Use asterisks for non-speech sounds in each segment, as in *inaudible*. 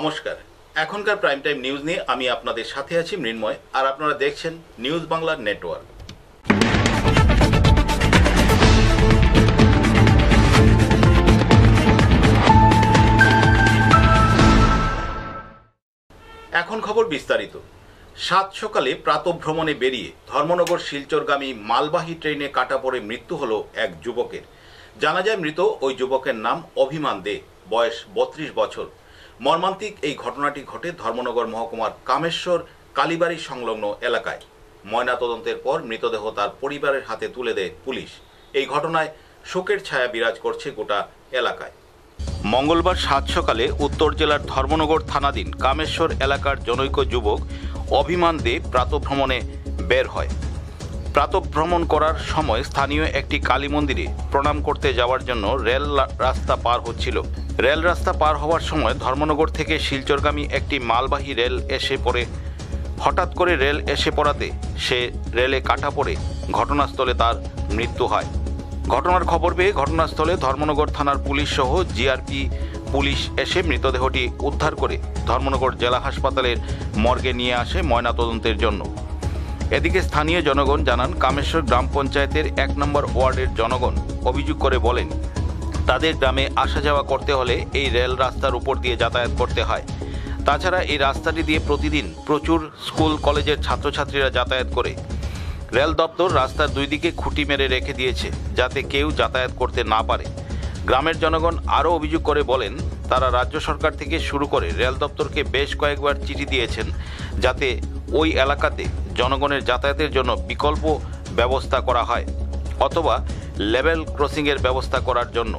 নমস্কার। এখনকার prime time news নিয়ে আমি আপনাদের সাথে আছি মৃন্ময়, আর আপনারা দেখছেন নিউজ বাংলার নেটওয়ার্ক এখন খবর বিস্তারিত। সাত সকালে প্রাতভ্রমণে বেরিয়ে ধর্মনগর শিলচরগামী মালবাহী ট্রেনে কাটা পড়ে মৃত্যু হলো এক যুবকের। জানা যায় মৃত ওই যুবকের নাম অভিমান দে, বয়স বত্রিশ বছর। মর্মান্তিক এই ঘটনাটি ঘটে ধর্মনগর মহকুমার কামেশ্বর কালীবাড়ি সংলগ্ন এলাকায়। ময়নাতদন্তের পর মৃতদেহ তার পরিবারের হাতে তুলে দেয় পুলিশ। এই ঘটনায় শোকের ছায়া বিরাজ করছে গোটা এলাকায়। মঙ্গলবার সাত সকালে উত্তর জেলার ধর্মনগর থানাধীন কামেশ্বর এলাকার জনৈক যুবক অভিমান দে প্রাতভ্রমণে বের হয়। প্রাতভ্রমণ করার সময় স্থানীয় একটি কালী মন্দিরে প্রণাম করতে যাওয়ার জন্য রেল রাস্তা পার হচ্ছিল। রেল রাস্তা পার হওয়ার সময় ধর্মনগর থেকে শিলচরগামী একটি মালবাহী রেল এসে পড়ে। হঠাৎ করে রেল এসে পড়াতে সে রেলে কাটা পড়ে। ঘটনাস্থলে তার মৃত্যু হয়। ঘটনার খবর পেয়ে ঘটনাস্থলে ধর্মনগর থানার পুলিশ সহ জিআরপি পুলিশ এসে মৃতদেহটি উদ্ধার করে ধর্মনগর জেলা হাসপাতালের মর্গে নিয়ে আসে ময়নাতদন্তের জন্য। এদিকে স্থানীয় জনগণ জানান কামেশ্বর গ্রাম পঞ্চায়েতের এক নম্বর ওয়ার্ডের জনগণ অভিযোগ করে বলেন, তাদের গ্রামে আসা যাওয়া করতে হলে এই রেল রাস্তার উপর দিয়ে যাতায়াত করতে হয়। তাছাড়া এই রাস্তাটি দিয়ে প্রতিদিন প্রচুর স্কুল, কলেজের ছাত্রছাত্রীরা যাতায়াত করে। রেল দপ্তর রাস্তার দুই দিকে খুঁটি মেরে রেখে দিয়েছে, যাতে কেউ যাতায়াত করতে না পারে। গ্রামের জনগণ আরও অভিযোগ করে বলেন, তারা রাজ্য সরকার থেকে শুরু করে রেল দপ্তরকে বেশ কয়েকবার চিঠি দিয়েছেন, যাতে ওই এলাকাতে জনগণের যাতায়াতের জন্য বিকল্প ব্যবস্থা করা হয়, অথবা লেভেল ক্রসিংয়ের ব্যবস্থা করার জন্য।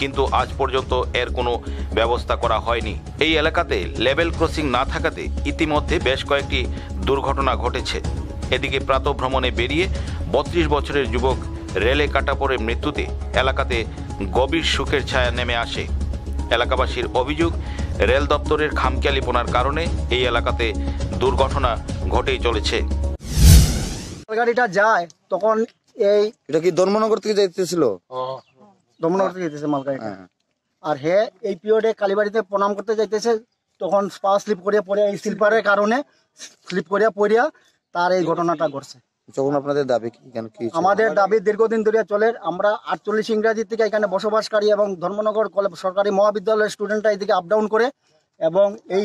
কিন্তু আজ পর্যন্ত এর কোনো ব্যবস্থা করা হয়নি। এই এলাকাতে লেভেল ক্রসিং না থাকাতে ইতিমধ্যে বেশ কয়েকটি দুর্ঘটনা ঘটেছে। এদিকে প্রাতভ্রমণে বেরিয়ে বত্রিশ বছরের যুবক রেলে কাটা পড়ে মৃত্যুতে এলাকাতে গভীর সুখের ছায়া নেমে আসে। এলাকাবাসীর অভিযোগ রেল দপ্তরের খামখেয়ালিপনার কারণে এই এলাকাতে দুর্ঘটনা ঘটেই চলেছে। গাড়িটা যায় তখন এই এটা কি ধর্মনগর থেকে যাইতেছিল? দমনগর থেকে যাইতেছে মালগাড়িটা। হ্যাঁ। আর হে এই পিরিয়ডে কালীবাড়িতে প্রণাম করতে যাইতেছে তখন পা স্লিপ করিয়া পড়ে এই স্লিপারের কারণে স্লিপ করিয়া পড়িয়া তার এই ঘটনাটা ঘটছে। তখন আপনাদের দাবি কি? কেন কি আমাদের দাবি দীর্ঘদিন ধরে চলে। আমরা আটচল্লিশ ইংরাজি থেকে এখানে বসবাসকারী এবং ধর্মনগর কলেজ সরকারি মহাবিদ্যালয়ের স্টুডেন্টরা এদিকে আপ ডাউন করে এবং এই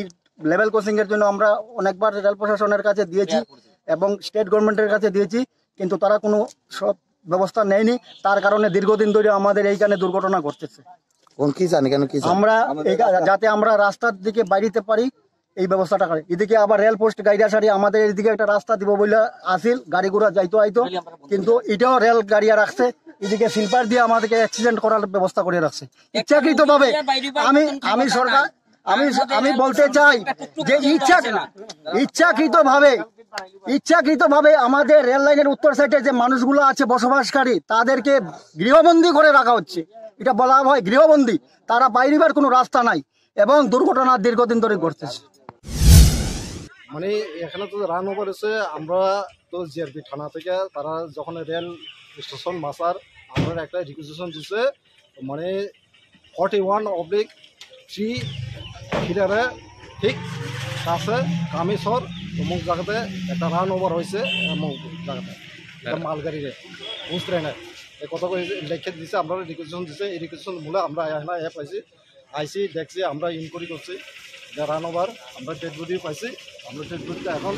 লেভেল কোচিং এর জন্য আমরা অনেকবার রেল প্রশাসনের কাছে দিয়েছি এবং স্টেট গভর্নমেন্টের কাছে দিয়েছি কিন্তু তারা কোনো সব ব্যবস্থা নেয়নি। তার কারণে দীর্ঘদিন ধরে আমাদের এইখানে দুর্ঘটনা ঘটতেছে। কোন কি জানি কেন কি আমরা যাতে আমরা রাস্তার দিকে বাইরিতে পারি এই ব্যবস্থাটা করে। এদিকে আবার রেল পোস্ট গাড়ি সারি আমাদের এদিকে একটা রাস্তা দিব বলে আসিল গাড়ি ঘোড়া যাইতো আইতো। কিন্তু এটাও রেল গাড়ি রাখছে এদিকে স্লিপার দিয়ে আমাদেরকে অ্যাক্সিডেন্ট করার ব্যবস্থা করে রাখছে। ইচ্ছাকৃত ভাবে আমি আমি সরকার আমি আমি বলতে চাই যে ইচ্ছা ইচ্ছাকৃত ভাবে ইচ্ছাকৃত ভাবে আমাদের রেল লাইনের উত্তর সাইডে যে মানুষগুলো আছে বসবাসকারী তাদেরকে গৃহবন্দী করে রাখা হচ্ছে। এটা বলা হয় গৃহবন্দী। তারা বাইরিবার কোনো রাস্তা নাই এবং দুর্ঘটনা দীর্ঘদিন ধরে ঘটতেছে। মানে এখানে তো রান ওভার হচ্ছে আমরা তো জিআরপি থানা থেকে তারা যখন রেল স্টেশন মাসার আমরা একটা রিকুয়েশন দিছে মানে ফর্টি ওয়ান অবলিক থ্রি ফিডারে ঠিক কাছে কামেশ্বর অমুক জায়গাতে একটা রান ওভার হয়েছে অমুক জায়গাতে একটা মালগাড়িরে বুঝ ট্রেনে এই কথা কই লিখে দিছে আমরা রিকুয়েশন দিছে এই রিকুয়েশন বলে আমরা এখানে এ পাইছি আইসি দেখছি আমরা ইনকোয়ারি করছি। ওভার আমরা ডেড বডি পাইছি। আমরা ডেড বডিটা এখন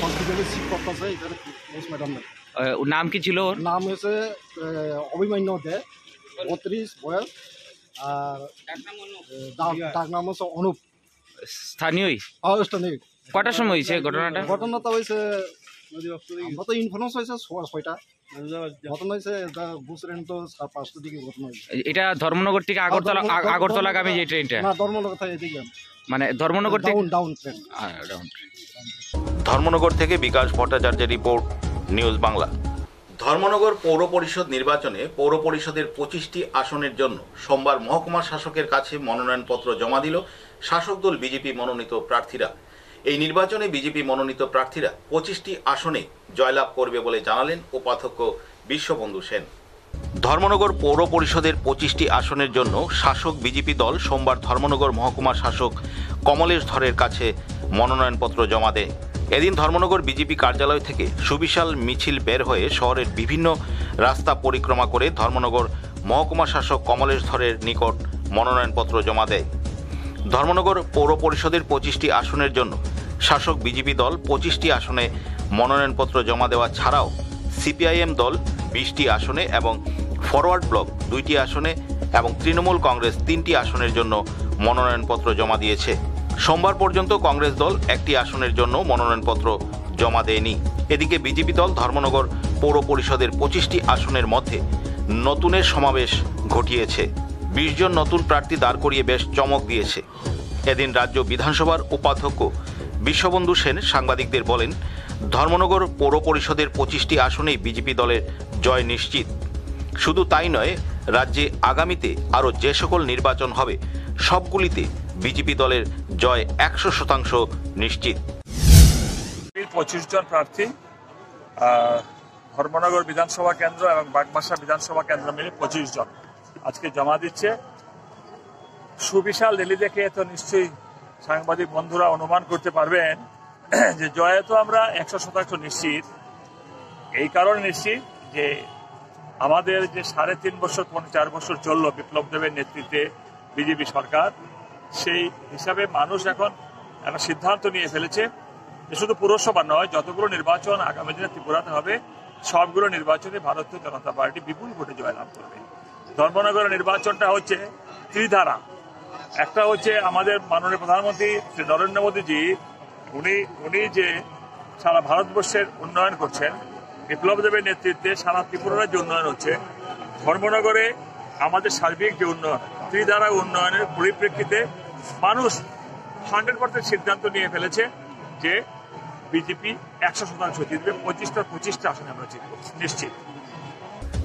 হসপিটালে শিফট করতেছে এখানে ম্যাডাম ওর নাম কি ছিল ওর? নাম হয়েছে অভিমান্য দে বত্রিশ বয়স আর ডাক নাম হচ্ছে অনুপ। স্থানীয় কটার সময় হয়েছে ঘটনাটা? ঘটনাটা হয়েছে আমরা তো ইনফরমেন্স হয়েছে ছয়টা। ঘটনা হয়েছে বুসরেন তো সাত দিকে ঘটনা হয়েছে। এটা ধর্মনগর থেকে আগরতলা আগরতলাগামী যে ট্রেনটা না ধর্মনগর থেকে এদিকে মানে ধর্মনগর থেকে ডাউন ডাউন ট্রেন ধর্মনগর থেকে বিকাশ ভট্টাচার্যের রিপোর্ট নিউজ বাংলা ধর্মনগর পৌর পরিষদ নির্বাচনে পৌর পরিষদের পঁচিশটি আসনের জন্য সোমবার মহকুমা শাসকের কাছে মনোনয়নপত্র জমা দিল শাসক দল বিজেপি মনোনীত প্রার্থীরা। এই নির্বাচনে বিজেপি মনোনীত প্রার্থীরা পঁচিশটি আসনে জয়লাভ করবে বলে জানালেন উপাধ্যক্ষ বিশ্ববন্ধু সেন। ধর্মনগর পৌর পরিষদের পঁচিশটি আসনের জন্য শাসক বিজেপি দল সোমবার ধর্মনগর মহকুমা শাসক কমলেশ ধরের কাছে মনোনয়নপত্র জমা দেয়। এদিন ধর্মনগর বিজেপি কার্যালয় থেকে সুবিশাল মিছিল বের হয়ে শহরের বিভিন্ন রাস্তা পরিক্রমা করে ধর্মনগর মহকুমা শাসক কমলেশ ধরের নিকট মনোনয়নপত্র জমা দেয়। ধর্মনগর পৌর পরিষদের পঁচিশটি আসনের জন্য শাসক বিজেপি দল পঁচিশটি আসনে মনোনয়নপত্র জমা দেওয়া ছাড়াও সিপিআইএম দল বিশটি আসনে এবং ফরওয়ার্ড ব্লক দুইটি আসনে এবং তৃণমূল কংগ্রেস তিনটি আসনের জন্য মনোনয়নপত্র জমা দিয়েছে। সোমবার পর্যন্ত কংগ্রেস দল একটি আসনের জন্য মনোনয়নপত্র জমা দেয়নি। এদিকে বিজেপি দল ধর্মনগর পৌর পরিষদের পঁচিশটি আসনের মধ্যে নতুনের সমাবেশ ঘটিয়েছে। বিশ জন নতুন প্রার্থী দাঁড় করিয়ে বেশ চমক দিয়েছে। এদিন রাজ্য বিধানসভার উপাধ্যক্ষ বিশ্ববন্ধু সেন সাংবাদিকদের বলেন, ধর্মনগর পৌর পরিষদের পঁচিশটি আসনেই বিজেপি দলের জয় নিশ্চিত। শুধু তাই নয়, রাজ্যে আগামীতে আরও যে সকল নির্বাচন হবে, সবগুলিতে বিজেপি দলের জয় একশো শতাংশ নিশ্চিত। পঁচিশ জন প্রার্থী ধর্মনগর বিধানসভা কেন্দ্র এবং বাগবাসা বিধানসভা কেন্দ্র মিলে পঁচিশ জন। আজকে জমা দিচ্ছে। সুবিশাল র্যালি দেখে তো নিশ্চয়ই সাংবাদিক বন্ধুরা অনুমান করতে পারবেন, যে জয়ে তো আমরা একশো শতাংশ নিশ্চিত। এই কারণে নিশ্চিত যে আমাদের যে সাড়ে তিন বছর, পৌনে চার বছর চলল বিপ্লব দেবের নেতৃত্বে বিজেপি সরকার, সেই হিসাবে মানুষ এখন একটা সিদ্ধান্ত নিয়ে ফেলেছে যে শুধু পুরসভা নয়, যতগুলো নির্বাচন আগামী দিনে ত্রিপুরাতে হবে, সবগুলো নির্বাচনে ভারতীয় জনতা পার্টি বিপুল ভোটে জয়লাভ করবে। ধর্মনগরের নির্বাচনটা হচ্ছে ত্রিধারা। একটা হচ্ছে আমাদের মাননীয় প্রধানমন্ত্রী শ্রী নরেন্দ্র মোদীজি, উনি উনি যে সারা ভারতবর্ষের উন্নয়ন করছেন, বিপ্লব দেবের নেতৃত্বে সারা ত্রিপুরার যে উন্নয়ন হচ্ছে। ধর্মনগরে আমাদের সার্বিক যে উন্নয়ন, ত্রিধারা উন্নয়নের পরিপ্রেক্ষিতে মানুষ হান্ড্রেড পার্সেন্ট সিদ্ধান্ত নিয়ে ফেলেছে যে বিজেপি একশো শতাংশ জিতবে, পঁচিশটা পঁচিশটা আসনে আমরা জিতব, নিশ্চিত।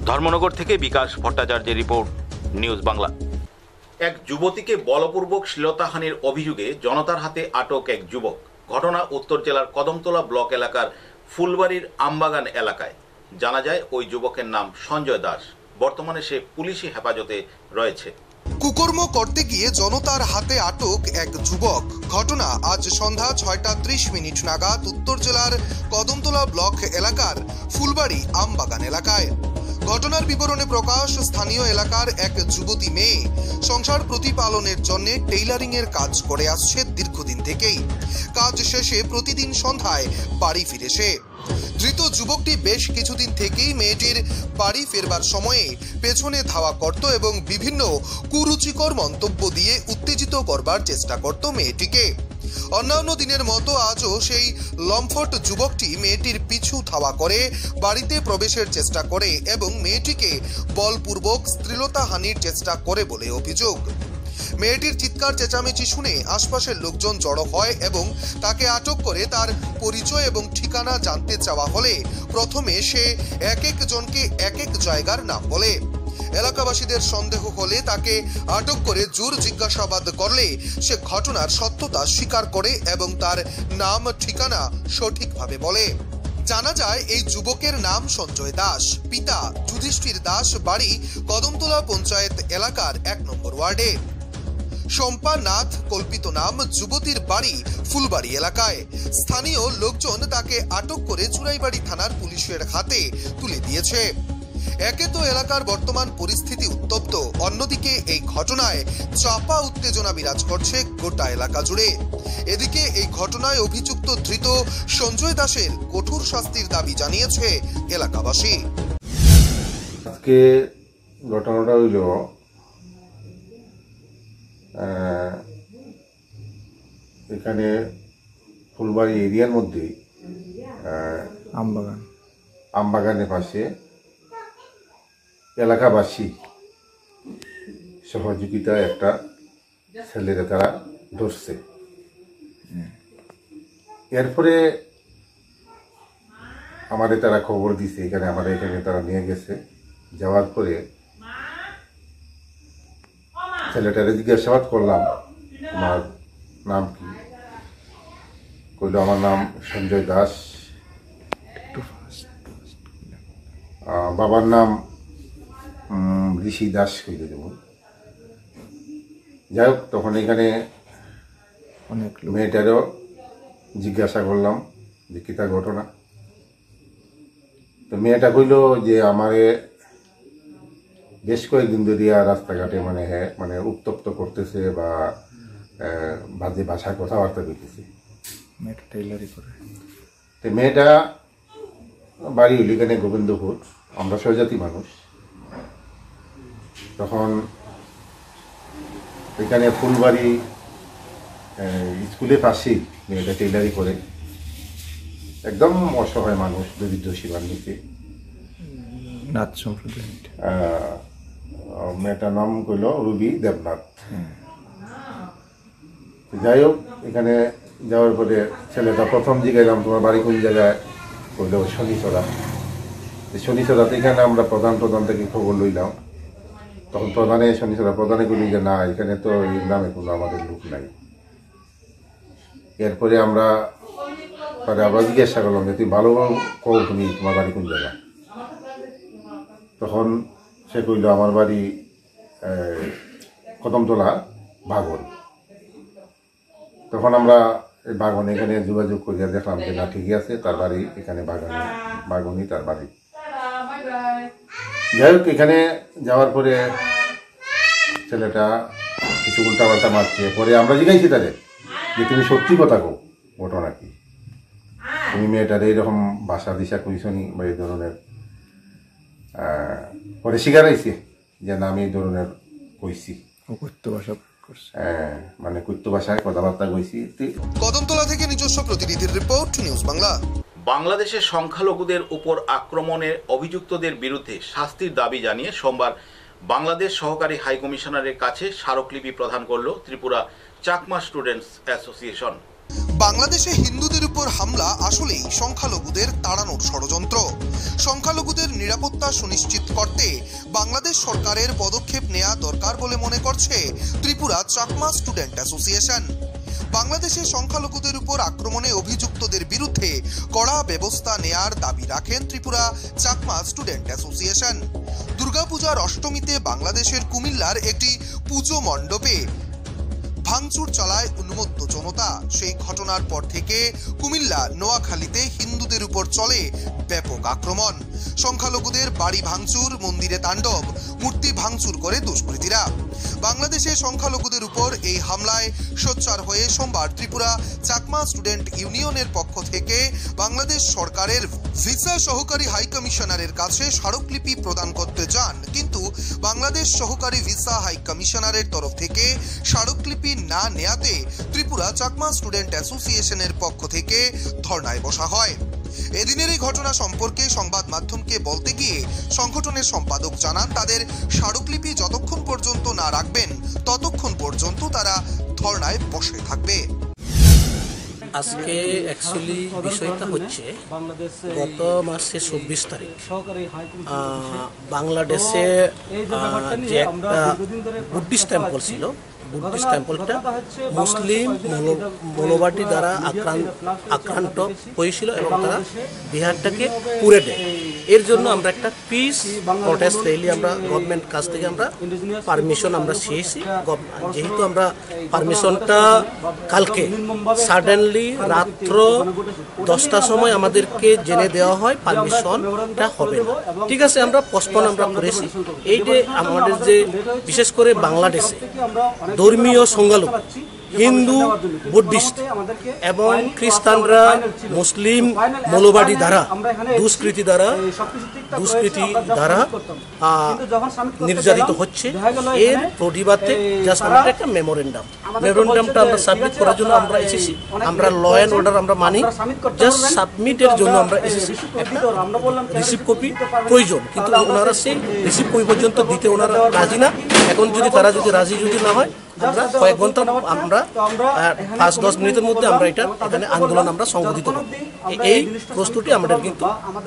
ধর্মনগর থেকে বিকাশ ভট্টাচার্যের রিপোর্ট নিউজ বাংলা। এক যুবতীকে বলপূর্বক শ্লীলতাহানির অভিযোগে জনতার হাতে আটক এক যুবক। ঘটনা উত্তর জেলার কদমতলা ব্লক এলাকার ফুলবাড়ির আমবাগান এলাকায়। জানা যায় ওই যুবকের নাম সঞ্জয় দাস। বর্তমানে সে পুলিশি হেফাজতে রয়েছে। কুকর্ম করতে গিয়ে জনতার হাতে আটক এক যুবক। ঘটনা আজ সন্ধ্যা ছয়টা ত্রিশ মিনিট নাগাদ উত্তর জেলার কদমতলা ব্লক এলাকার ফুলবাড়ি আমবাগান এলাকায়। ঘটনার বিবরণে প্রকাশ, স্থানীয় এলাকার এক যুবতী মেয়ে সংসার প্রতিপালনের জন্য টেইলারিং এর কাজ করে আসছে দীর্ঘদিন থেকেই। কাজ শেষে প্রতিদিন সন্ধ্যায় বাড়ি ফিরে সে ধৃত যুবকটি বেশ কিছুদিন থেকেই মেয়েটির বাড়ি ফেরবার সময়ে পেছনে ধাওয়া করত এবং বিভিন্ন কুরুচিকর মন্তব্য দিয়ে উত্তেজিত করবার চেষ্টা করত মেয়েটিকে। অন্যান্য দিনের মতো আজও সেই লম্ফট যুবকটি মেয়েটির পিছু ধাওয়া করে, বাড়িতে প্রবেশের চেষ্টা করে এবং মেয়েটিকে বলপূর্বক স্ত্রীলতাহানির চেষ্টা করে বলে অভিযোগ। মেয়েটির চিৎকার, চেঁচামেচি শুনে আশপাশের লোকজন জড়ো হয় এবং তাকে আটক করে তার পরিচয় এবং ঠিকানা জানতে চাওয়া হলে প্রথমে সে এক এক জনকে এক এক জায়গার নাম বলে। এলাকাবাসীদের সন্দেহ হলে তাকে আটক করে জোর জিজ্ঞাসাবাদ করলে সে ঘটনার সত্যতা স্বীকার করে এবং তার নাম, ঠিকানা সঠিকভাবে বলে। জানা যায়, এই যুবকের নাম সঞ্জয় দাস। পিতা যুধিষ্ঠির দাস বাড়ি কদমতলা পঞ্চায়েত এলাকার এক নম্বর ওয়ার্ডে। শম্পা নাথ কল্পিত নাম যুবতীর বাড়ি ফুলবাড়ি এলাকায়। স্থানীয় লোকজন তাকে আটক করে চুরাইবাড়ি থানার পুলিশের হাতে তুলে দিয়েছে। একে তো এলাকার বর্তমান পরিস্থিতি উত্তপ্ত, অন্যদিকে এই ঘটনায় চাপা উত্তেজনা বিরাজ করছে গোটা এলাকা জুড়ে। এদিকে এই ঘটনায় অভিযুক্ত ধৃত সঞ্জয় দাসের কঠোর শাস্তির দাবি জানিয়েছে এলাকাবাসী। আজকে ঘটনাটা হইল এখানে ফুলবাড়ি এরিয়ার মধ্যে আমবাগান। আমবাগানের পাশে এলাকাবাসী সহযোগিতায় একটা ছেলেরা তারা ধরছে। এরপরে আমাদের তারা খবর দিছে এখানে আমাদের এখানে তারা নিয়ে গেছে। যাওয়ার পরে ছেলেটারে জিজ্ঞাসাবাদ করলাম তোমার নাম কি? কইল আমার নাম সঞ্জয় দাস। বাবার নাম ঋষি দাস কইল যেমন যাই হোক তখন এখানে অনেক মেয়েটারও জিজ্ঞাসা করলাম যে কী তার ঘটনা? তো মেয়েটা কইল যে আমারে বেশ কয়েকদিন ধরিয়া রাস্তাঘাটে মানে হ্যাঁ মানে উত্তপ্ত করতেছে বা বাজে ভাষায় কথাবার্তা কইতেছে মেয়েটা টেইলারি করে। তো মেয়েটা বাড়ি এখানে গোবিন্দপুর। আমরা স্বজাতি মানুষ। তখন এখানে ফুলবাড়ি স্কুলে পাশেই মেয়েটা টেইলারি করে। একদম অসহায় মানুষ দরিদ্র সীমার নিচে। নাচ সম্প্রদায় মেয়েটার নাম কইল রুবি দেবনাথ। যাই হোক এখানে যাওয়ার পরে ছেলেটা প্রথম জিগাইলাম তোমার বাড়ি কোন জায়গায়? কইল শনিচড়া। তো শনিচড়াতে এখানে আমরা প্রধান প্রধান থেকে খবর লইলাম। তখন প্রধানে শনিচড়া, প্রধানে কইলি যে, না, এখানে তো এই নামে কোনো আমাদের লোক নাই। এরপরে আমরা পরে আবার জিজ্ঞাসা করলাম যে, তুই ভালো কও তুমি তোমার বাড়ি কোন জায়গায়? তখন সে কইল, আমার বাড়ি কদমতলা বাগন। তখন আমরা এই বাগন এখানে যোগাযোগ করিয়া দেখলাম যে, না, ঠিকই আছে, তার বাড়ি এখানে বাগানে, বাগনই তার বাড়ি। যাই হোক, এখানে যাওয়ার পরে ছেলেটা কিছু উল্টাপাল্টা মারছে। পরে আমরা জিজ্ঞাসি তারে, যে তুমি সত্যি কথা কো ঘটনা কি? তুমি মেয়েটার এইরকম ভাষা দিশা কইসনি বা এই ধরনের পরে স্বীকার হয়েছে যে না আমি এই ধরনের কইছি। অকথ্য ভাষা মানে কুত্ত ভাষায় কথাবার্তা কইছি। কদমতলা থেকে নিজস্ব প্রতিনিধির রিপোর্ট নিউজ বাংলা। বাংলাদেশের সংখ্যালঘুদের উপর আক্রমণের অভিযুক্তদের বিরুদ্ধে শাস্তির দাবি জানিয়ে সোমবার বাংলাদেশ সহকারী হাইকমিশনারের কাছে স্মারকলিপি প্রদান করল ত্রিপুরা চাকমা স্টুডেন্টস অ্যাসোসিয়েশন। বাংলাদেশে হিন্দুদের উপর হামলা আসলেই সংখ্যালঘুদের তাড়ানোর ষড়যন্ত্র। সংখ্যালঘুদের নিরাপত্তা সুনিশ্চিত করতে বাংলাদেশ সরকারের পদক্ষেপ নেওয়া দরকার বলে মনে করছে ত্রিপুরা চাকমা স্টুডেন্ট অ্যাসোসিয়েশন। বাংলাদেশে সংখ্যালঘুদের উপর আক্রমণে অভিযুক্তদের বিরুদ্ধে কড়া ব্যবস্থা নেয়ার দাবি রাখেন ত্রিপুরা চাকমা স্টুডেন্ট অ্যাসোসিয়েশন। দুর্গাপূজার অষ্টমীতে বাংলাদেশের কুমিল্লার একটি পুজো মণ্ডপে ভাঙচুর চালায় উন্মত্ত জনতা। সেই ঘটনার পর থেকে কুমিল্লা, নোয়াখালীতে হিন্দুদের উপর চলে ব্যাপক আক্রমণ। সংখ্যালঘুদের বাড়ি ভাঙচুর, মন্দিরে তাণ্ডব, মূর্তি ভাঙচুর করে দুষ্কৃতীরা। বাংলাদেশে সংখ্যালঘুদের উপর এই হামলায় সোচ্চার হয়ে সোমবার ত্রিপুরা চাকমা স্টুডেন্ট ইউনিয়নের পক্ষ থেকে বাংলাদেশ সরকারের ভিসা সহকারী হাই কমিশনারের কাছে স্মারকলিপি প্রদান করতে যান। কিন্তু বাংলাদেশ সহকারী ভিসা হাই কমিশনারের তরফ থেকে স্মারকলিপি না নেয়াতে ত্রিপুরা চাকমা স্টুডেন্ট অ্যাসোসিয়েশনের পক্ষ থেকে ধর্নায় বসা হয়। এদিনের এই ঘটনা সম্পর্কে সংবাদ মাধ্যমকে বলতে গিয়ে সংগঠনের সম্পাদক জানান, তাদের স্মারকলিপি যতক্ষণ পর্যন্ত না রাখবেন, ততক্ষণ পর্যন্ত তারা ধর্নায় বসে থাকবে। আজকে অ্যাকচুয়ালি বিষয়টা হচ্ছে, গত মাসে চব্বিশ তারিখ বাংলাদেশে যে একটা বুদ্ধিস্ট টেম্পল ছিল বুদ্ধিস্ট টেম্পলটা মুসলিম মৌলবাদী দ্বারা আক্রান্ত আক্রান্ত হয়েছিল এবং তারা বিহারটাকে পুড়ে দেয়। এর জন্য আমরা একটা পিস প্রটেস্ট র্যালি আমরা গভর্নমেন্ট কাছ থেকে আমরা পারমিশন আমরা চেয়েছি। যেহেতু আমরা পারমিশনটা কালকে সাডেনলি রাত্র দশটার সময় আমাদেরকে জেনে দেওয়া হয় পারমিশনটা হবে। না ঠিক আছে আমরা পোস্টপন আমরা করেছি। এইটা আমাদের যে বিশেষ করে বাংলাদেশে ধর্মীয় সংখ্যালঘু, হিন্দু, বুদ্ধিস্ট এবং খ্রিস্টানরা মুসলিম মৌলবাদী দ্বারা দুষ্কৃতি দ্বারা দুষ্কৃতি দ্বারা নির্যাতিত হচ্ছে। এর প্রতিবাদে জাস্ট আমাদের একটা মেমোরেন্ডাম মেমোরেন্ডামটা আমরা সাবমিট করার জন্য আমরা এসেছি। আমরা ল অ্যান্ড অর্ডার আমরা মানি। জাস্ট সাবমিটের জন্য আমরা এসেছি। রিসিভ কপি প্রয়োজন, কিন্তু ওনারা সেই রিসিভ কপি পর্যন্ত দিতে ওনারা রাজি না। এখন যদি তারা যদি রাজি যদি না হয় আমরা কয়েক ঘণ্টা আমরা পাঁচ দশ মিনিটের মধ্যে আমরা এটা এখানে আন্দোলন আমরা সংগঠিত করব। এই প্রস্তুতি আমাদের কিন্তু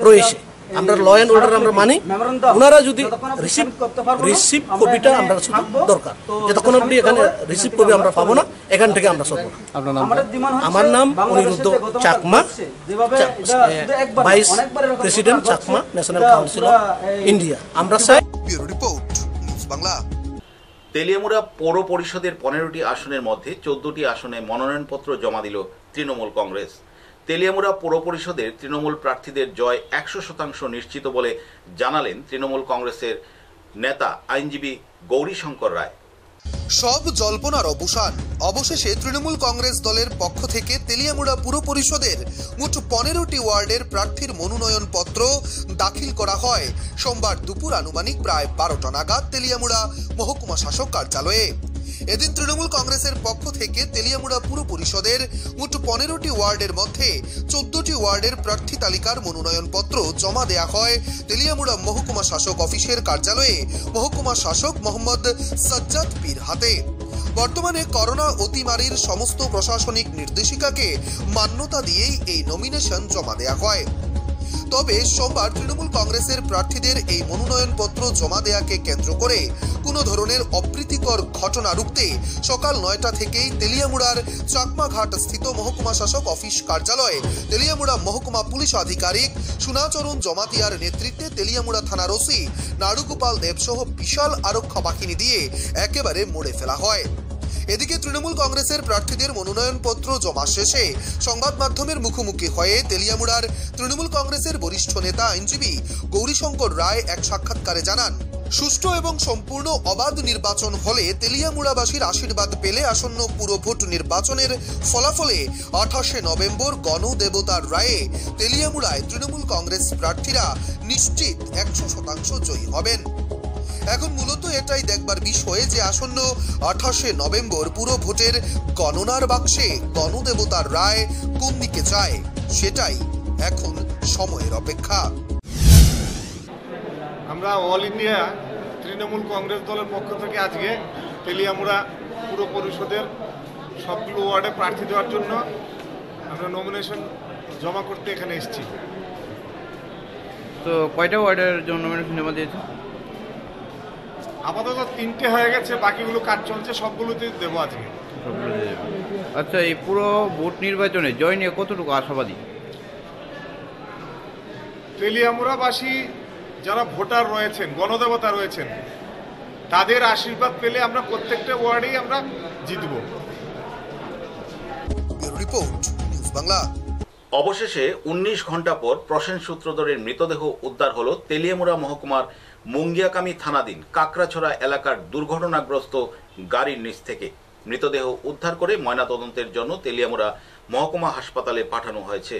রয়েছে। আমরা ল অ্যান্ড অর্ডার আমরা মানি। ওনারা যদি রিসিভ রিসিভ কপিটা আমরা শুধু দরকার। যতক্ষণ অবধি এখানে রিসিভ কপি আমরা পাবো না এখান থেকে আমরা সরবো। না আমার নাম Aniruddha Chakma. Vice president Chakma national council of India আমরা চাই রিপোর্ট। বাংলা তেলিয়ামুড়া পৌর পরিষদের পনেরোটি আসনের মধ্যে চোদ্দটি আসনে মনোনয়নপত্র জমা দিল তৃণমূল কংগ্রেস। তেলিয়ামুড়া পৌর পরিষদের তৃণমূল প্রার্থীদের জয় একশো শতাংশ নিশ্চিত বলে জানালেন তৃণমূল কংগ্রেসের নেতা আইনজীবী গৌরীশঙ্কর রায়। সব জল্পনার অবসান। অবশেষে তৃণমূল কংগ্রেস দলের পক্ষ থেকে তেলিয়ামুড়া পুর পরিষদের মোট পনেরোটি ওয়ার্ডের প্রার্থীর মনোনয়ন পত্র দাখিল করা হয়। সোমবার দুপুর আনুমানিক প্রায় বারোটা নাগাদ তেলিয়ামুড়া মহকুমা শাসক কার্যালয়ে। এদিন তৃণমূল কংগ্রেসের পক্ষ থেকে তেলিয়ামুড়া পুর পরিষদের মোট পনেরোটি ওয়ার্ডের মধ্যে চোদ্দটি ওয়ার্ডের প্রার্থী তালিকার মনোনয়নপত্র জমা দেয়া হয় তেলিয়ামুড়া মহকুমা শাসক অফিসের কার্যালয়ে। মহকুমা শাসক মোহাম্মদ সাজ্জাদ পীর হাতে। বর্তমানে করোনা অতিমারির সমস্ত প্রশাসনিক নির্দেশিকাকে মান্যতা দিয়েই এই নমিনেশন জমা দেয়া হয়। তবে সোমবার তৃণমূল কংগ্রেসের প্রার্থীদের এই মনোনয়নপত্র জমা দেয়াকে কেন্দ্র করে কোনো ধরনের অপ্রীতিকর ঘটনা রুখতে সকাল নয়টা থেকেই তেলিয়ামুড়ার চাকমাঘাট স্থিত মহকুমা শাসক অফিস কার্যালয়ে তেলিয়ামুড়া মহকুমা পুলিশ আধিকারিক সুনাচরণ জমাতিয়ার নেতৃত্বে তেলিয়ামুড়া থানার ওসি নাড়ুগোপাল দেবসহ বিশাল আরক্ষা বাহিনী দিয়ে একেবারে মোড়ে ফেলা হয়। এদিকে তৃণমূল কংগ্রেসের প্রার্থীদের মনোনয়নপত্র জমা শেষে সংবাদ মাধ্যমের মুখোমুখি হয়ে তেলিয়ামুড়ার তৃণমূল কংগ্রেসের বরিষ্ঠ নেতা আইনজীবী গৌরীশঙ্কর রায় এক সাক্ষাৎকারে জানান, সুষ্ঠু এবং সম্পূর্ণ অবাধ নির্বাচন হলে তেলিয়ামুড়াবাসীর আশীর্বাদ পেলে আসন্ন পুরভোট নির্বাচনের ফলাফলে আঠাশে নভেম্বর গণদেবতার রায়ে তেলিয়ামুড়ায় তৃণমূল কংগ্রেস প্রার্থীরা নিশ্চিত একশো শতাংশ জয়ী হবেন। এখন মূলত এটাই দেখবার বিষয় যে আসন্ন আঠাশে নভেম্বর পুরো ভোটের গণনার বাক্সে গণদেবতার রায় কোন দিকে যায় সেটাই এখন সময়ের অপেক্ষা। আমরা অল ইন্ডিয়া তৃণমূল কংগ্রেস দলের পক্ষ থেকে আজকে তেলিয়ামুড়া পুর পরিষদের সবগুলো ওয়ার্ডে প্রার্থী দেওয়ার জন্য আমরা নমিনেশন জমা করতে এখানে এসেছি। তো কয়টা ওয়ার্ডের জন্য নমিনেশন জমা দিয়েছে আপাতত তিনটে হয়ে গেছে বাকিগুলো কাজ চলছে সবগুলোতে দেবো আজকে। আচ্ছা এই পুরো ভোট নির্বাচনে জয় নিয়ে কতটুকু আশাবাদী? তেলিয়ামুড়াবাসী যারা ভোটার রয়েছেন গণদেবতা রয়েছেন তাদের আশীর্বাদ পেলে আমরা প্রত্যেকটা ওয়ার্ডেই আমরা জিতবো। Report news Bangla. অবশেষে উনিশ ঘণ্টা পর প্রসেন সূত্রধরের মৃতদেহ উদ্ধার হল তেলিয়ামুরা মহকুমার মুঙ্গিয়াকামী থানাধীন কাকড়াছড়া এলাকার দুর্ঘটনাগ্রস্ত গাড়ির নিচ থেকে মৃতদেহ উদ্ধার করে ময়নাতদন্তের জন্য তেলিয়ামুড়া মহকুমা হাসপাতালে পাঠানো হয়েছে।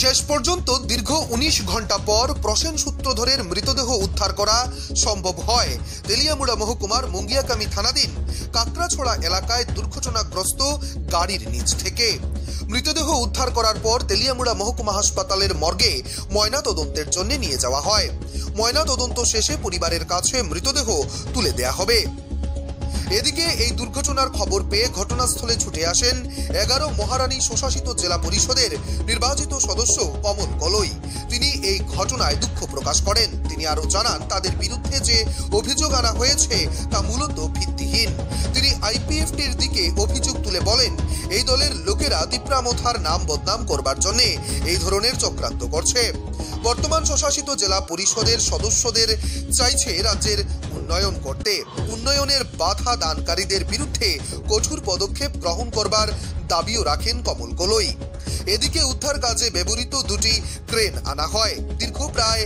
শেষ পর্যন্ত দীর্ঘ উনিশ ঘণ্টা পর প্রসেন সূত্রধরের মৃতদেহ উদ্ধার করা সম্ভব হয়। তেলিয়ামুড়া মহকুমার মুঙ্গিয়াকামী থানাধীন কাকড়াছড়া এলাকায় দুর্ঘটনাগ্রস্ত গাড়ির নিচ থেকে। মৃতদেহ উদ্ধার করার পর তেলিয়ামুড়া মহকুমা হাসপাতালের মর্গে ময়না তদন্তের জন্য নিয়ে যাওয়া হয়। ময়না তদন্ত শেষে পরিবারের কাছে মৃতদেহ তুলে দেয়া হবে। এদিকে এই দুর্ঘটনার খবর পেয়ে ঘটনাস্থলে ছুটে আসেন এগারো মহারানী স্বশাসিত জেলা পরিষদের নির্বাচিত সদস্য কমল কলই তিনি এই ঘটনায় দুঃখ প্রকাশ করেন। তিনি আরও জানান, তাদের বিরুদ্ধে যে অভিযোগ আনা হয়েছে তা মূলত ভিত্তিহীন। তিনি আইপিএফটির দিকে অভিযোগ তুলে বলেন, এই দলের লোকেরা তিপ্রামথার নাম বদনাম করবার জন্যে এই ধরনের চক্রান্ত করছে। বর্তমান স্বশাসিত জেলা পরিষদের সদস্যদের চাইছে রাজ্যের উন্নয়ন করতে। উন্নয়নের বাধা দানকারীদের বিরুদ্ধে কঠোর পদক্ষেপ গ্রহণ করবার দাবিও রাখেন কমল কলই এদিকে উদ্ধার কাজে ব্যবহৃত দুটি ক্রেন আনা হয়। দীর্ঘ প্রায়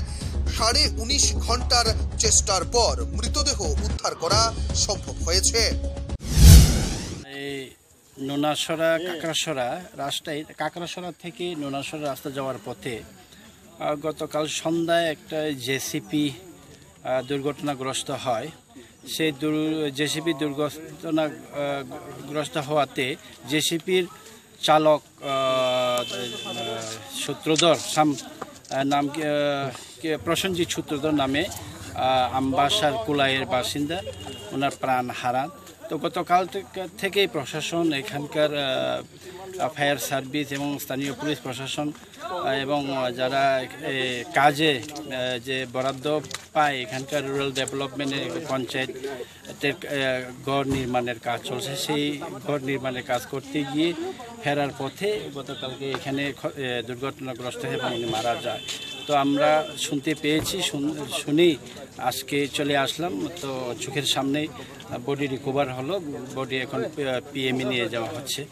সাড়ে উনিশ ঘণ্টার চেষ্টার পর মৃতদেহ উদ্ধার করা সম্ভব হয়েছে। নোনাসরা কাকড়াসরা রাস্তায় কাকড়াসরা থেকে নোনাসরা রাস্তা যাওয়ার পথে গতকাল সন্ধ্যায় একটা জেসিপি দুর্ঘটনাগ্রস্ত হয়। সেই দুর, জেসিপি দুর্ঘটনাগ্রস্ত হওয়াতে জেসিপির চালক সূত্রধর, সাম নাম প্রসেনজিৎ সূত্রধর নামে আমবাসার কুলাইয়ের বাসিন্দা। ওনার প্রাণ হারান। তো গতকাল থেকেই প্রশাসন এখানকার ফায়ার সার্ভিস এবং স্থানীয় পুলিশ প্রশাসন এবং যারা কাজে যে বরাদ্দ পায় এখানকার রুরাল ডেভেলপমেন্টের পঞ্চায়েতের আহ, ঘর নির্মাণের কাজ চলছে। সেই ঘর নির্মাণের কাজ করতে গিয়ে ফেরার পথে গতকালকে এখানে দুর্ঘটনাগ্রস্ত হয়ে মারা যায়। তো আমরা শুনতে পেয়েছি, শুন- আজকে চলে আসলাম। তো চোখের সামনেই বডি রিকভার হলো বডি এখন পিএমই নিয়ে যাওয়া হচ্ছে,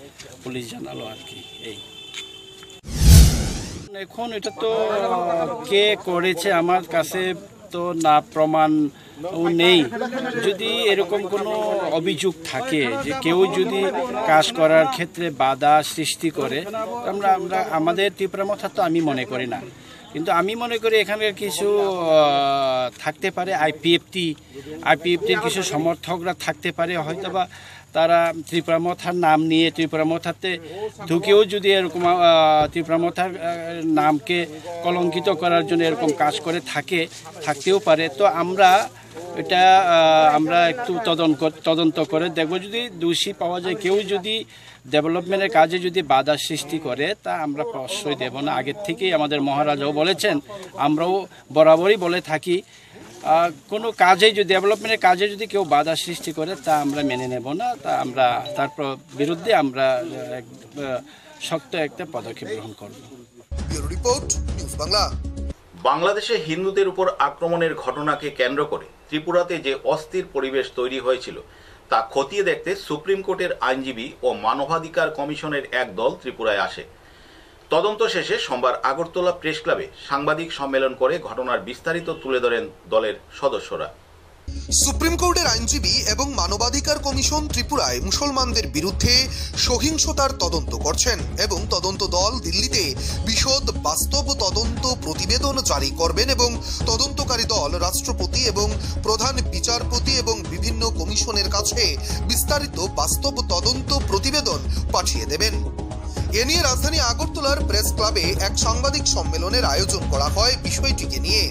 পুলিশ জানালো আর কি, এই। এখন এটা তো কে করেছে আমার কাছে তো না প্রমাণ নেই। যদি এরকম কোনো অভিযোগ থাকে যে কেউ যদি কাজ করার ক্ষেত্রে বাধা সৃষ্টি করে, আমরা আমরা, আমাদের তীব্রমথা তো আমি মনে করি না। কিন্তু আমি মনে করি এখানকার কিছু থাকতে পারে আইপিএফটি আইপিএফটির কিছু সমর্থকরা থাকতে পারে হয়তো বা তারা ত্রিপুরা মথার নাম নিয়ে ত্রিপুরা মথাতে ঢুকেও যদি এরকম ত্রিপুরা মথার নামকে কলঙ্কিত করার জন্য এরকম কাজ করে থাকে, থাকতেও পারে। তো আমরা এটা আমরা একটু তদন্ত তদন্ত করে দেখব যদি দোষী পাওয়া যায়। কেউ যদি ডেভেলপমেন্টের কাজে যদি বাধা সৃষ্টি করে, তা আমরা প্রশ্রয় দেব না। আগের থেকেই আমাদের মহারাজাও বলেছেন, আমরাও বরাবরই বলে থাকি কোনো কাজে যদি ডেভেলপমেন্টের কাজে যদি কেউ বাধা সৃষ্টি করে তা আমরা মেনে নেব না। তা আমরা তারপর বিরুদ্ধে আমরা এক- শক্ত একটা পদক্ষেপ গ্রহণ করব। Report news Bangla. বাংলাদেশে হিন্দুদের উপর আক্রমণের ঘটনাকে কেন্দ্র করে ত্রিপুরাতে যে অস্থির পরিবেশ তৈরি হয়েছিল তা খতিয়ে দেখতে সুপ্রিম কোর্টের আইনজীবী ও মানবাধিকার কমিশনের এক দল ত্রিপুরায় আসে। তদন্ত শেষে সোমবার আগরতলা প্রেস ক্লাবে সাংবাদিক সম্মেলন করে ঘটনার বিস্তারিত তুলে ধরেন দলের সদস্যরা। সুপ্রিম কোর্টের আইনজীবী এবং মানবাধিকার কমিশন ত্রিপুরায় মুসলমানদের বিরুদ্ধে সহিংসতার তদন্ত করছেন এবং তদন্ত দল দিল্লিতে বিশদ বাস্তব তদন্ত প্রতিবেদন জারি করবেন এবং তদন্তকারী দল, রাষ্ট্রপতি এবং প্রধান বিচারপতি এবং বিভিন্ন কমিশনের কাছে বিস্তারিত বাস্তব তদন্ত প্রতিবেদন পাঠিয়ে দেবেন। এ নিয়ে রাজধানী আগরতলার প্রেস ক্লাবে এক সাংবাদিক সম্মেলনের আয়োজন করা হয় বিষয়টিকে নিয়ে।